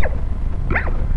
you